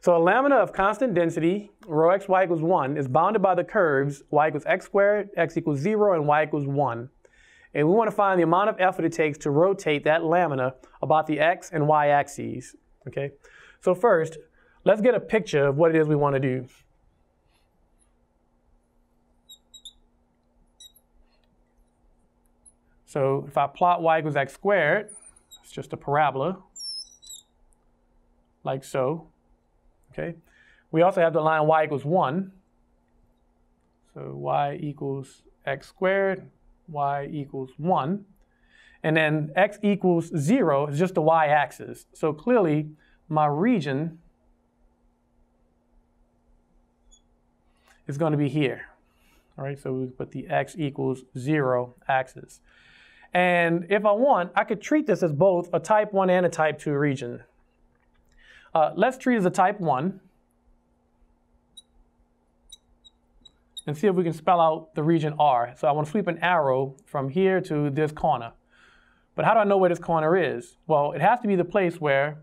So a lamina of constant density, rho x y equals 1, is bounded by the curves y equals x squared, x equals 0, and y equals 1. And we want to find the amount of effort it takes to rotate that lamina about the x and y axes. Okay? So first, let's get a picture of what it is we want to do. So if I plot y equals x squared, it's just a parabola, like so. Okay. We also have the line y equals 1. So y equals x squared, y equals 1. And then x equals 0 is just the y-axis. So clearly, my region is going to be here. All right, so we put the x equals 0 axis. And if I want, I could treat this as both a type 1 and a type 2 region. Uh, let's treat it as a type 1 and see if we can spell out the region R. So I want to sweep an arrow from here to this corner. But how do I know where this corner is? Well, it has to be the place where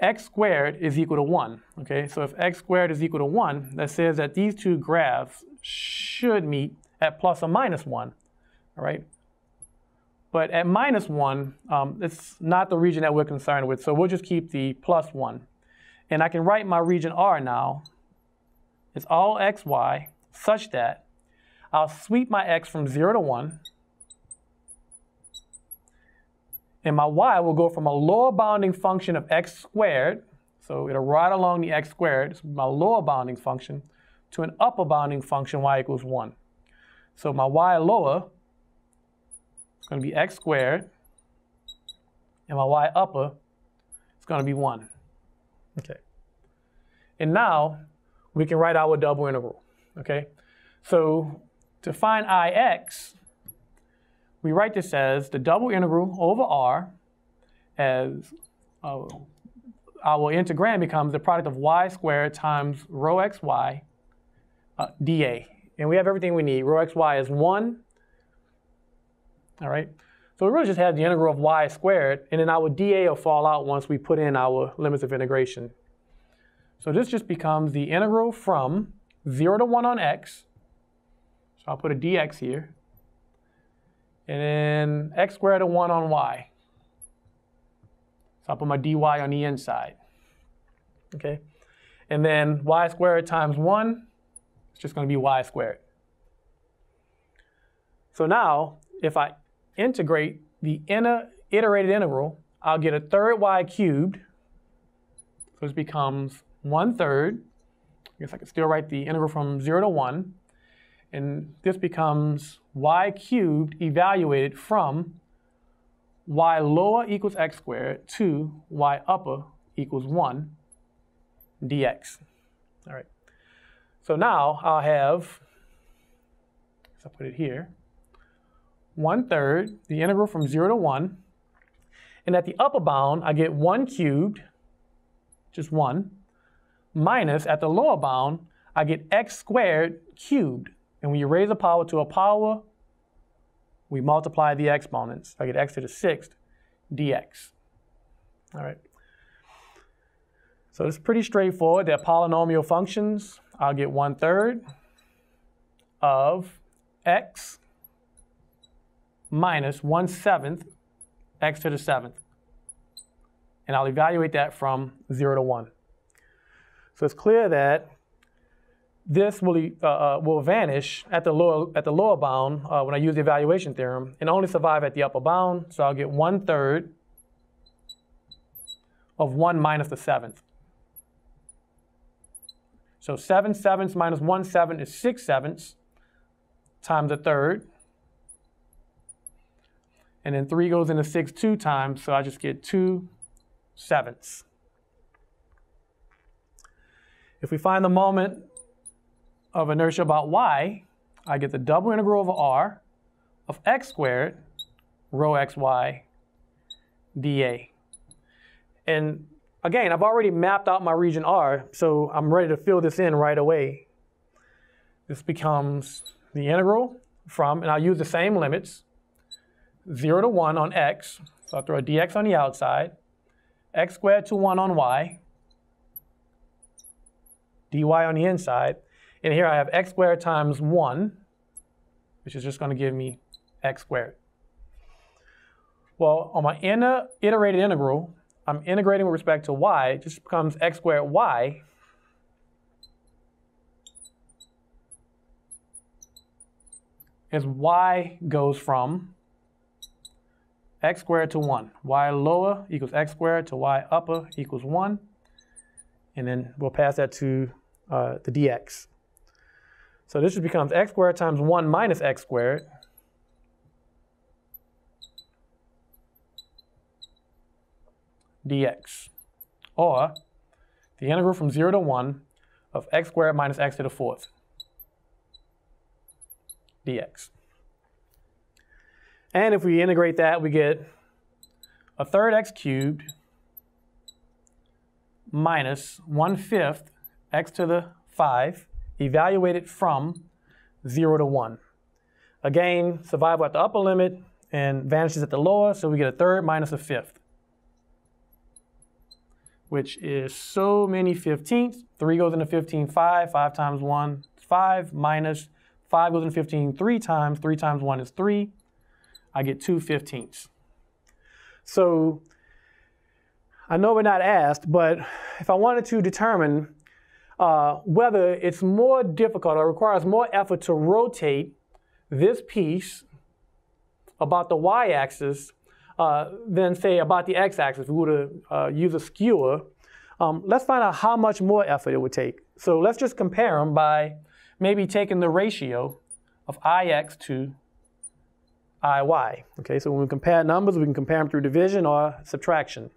x squared is equal to 1. Okay, so if x squared is equal to 1, that says that these two graphs should meet at plus or minus 1. All right, but at minus 1, um, it's not the region that we're concerned with, so we'll just keep the plus 1. And I can write my region R now. It's all xy such that I'll sweep my x from 0 to 1, and my y will go from a lower bounding function of x squared, so it'll ride along the x squared, it's my lower bounding function, to an upper bounding function y equals 1. So my y lower is going to be x squared, and my y upper is going to be 1. Okay. And now we can write our double integral. Okay. So to find ix, we write this as the double integral over r as uh, our integrand becomes the product of y squared times rho xy uh, dA. And we have everything we need. Rho xy is 1. All right. So we really just have the integral of y squared, and then our dA will fall out once we put in our limits of integration. So this just becomes the integral from 0 to 1 on x. So I'll put a dx here. And then x squared to 1 on y. So I'll put my dy on the inside. Okay? And then y squared times 1, it's just going to be y squared. So now, if I integrate the inner iterated integral, I'll get a third y cubed. So this becomes 1 third. I guess I could still write the integral from 0 to 1. And this becomes y cubed evaluated from y lower equals x squared to y upper equals 1 dx. All right. So now I'll have, so I put it here, 1 third, the integral from 0 to 1. And at the upper bound, I get 1 cubed, just 1, minus at the lower bound, I get x squared cubed. And when you raise a power to a power, we multiply the exponents. I get x to the sixth dx. All right. So it's pretty straightforward. They're polynomial functions. I'll get one third of x minus one seventh x to the seventh. And I'll evaluate that from zero to one. So it's clear that this will, uh, uh, will vanish at the lower, at the lower bound uh, when I use the evaluation theorem and only survive at the upper bound. So I'll get one third of 1 minus the seventh. So 7 sevenths minus 1 seventh is 6 sevenths times a third. And then 3 goes into 6 two times, so I just get 2 sevenths. If we find the moment of inertia about y, I get the double integral of r of x squared rho xy dA. And again, I've already mapped out my region R, so I'm ready to fill this in right away. This becomes the integral from, and I'll use the same limits, 0 to 1 on x, so I'll throw a dx on the outside, x squared to 1 on y, dy on the inside. And here I have x squared times 1, which is just going to give me x squared. Well, on my inner iterated integral, I'm integrating with respect to y. It just becomes x squared y as y goes from x squared to 1. y lower equals x squared to y upper equals 1. And then we'll pass that to uh, the dx. So this just becomes x squared times 1 minus x squared. dx. Or the integral from 0 to 1 of x squared minus x to the fourth dx. And if we integrate that, we get a third x cubed minus 1 fifth x to the 5 evaluated from 0 to 1. Again, survival at the upper limit and vanishes at the lower, so we get a third minus a fifth, which is so many fifteenths. 3 goes into 15, 5. 5 times 1 is 5 minus 5 goes into 15 three times. 3 times 1 is 3. I get 2 fifteenths. So I know we're not asked, but if I wanted to determine uh, whether it's more difficult or requires more effort to rotate this piece about the y-axis uh, than say about the x-axis, we to uh, use a skewer, um, let's find out how much more effort it would take. So let's just compare them by maybe taking the ratio of ix to iy. Okay, so when we compare numbers, we can compare them through division or subtraction.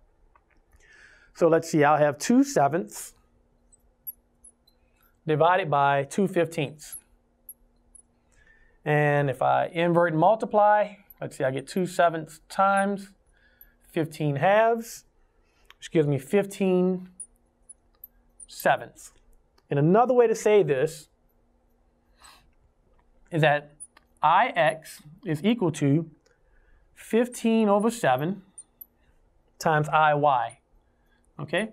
So let's see, I'll have 2 sevenths divided by 2 fifteenths. And if I invert and multiply, let's see, I get 2 sevenths times 15 halves, which gives me 15 sevenths. And another way to say this is that Ix is equal to 15 over 7 times Iy. Okay?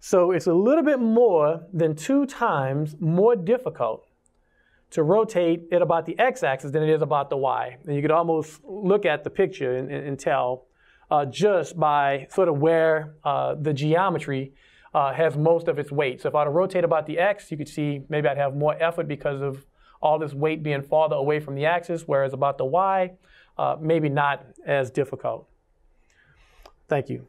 So it's a little bit more than two times more difficult to rotate it about the x-axis than it is about the y. And you could almost look at the picture and, and, and tell uh, just by sort of where uh, the geometry uh, has most of its weight. So if I were to rotate about the x, you could see maybe I'd have more effort because of all this weight being farther away from the axis, whereas about the y, uh, maybe not as difficult. Thank you.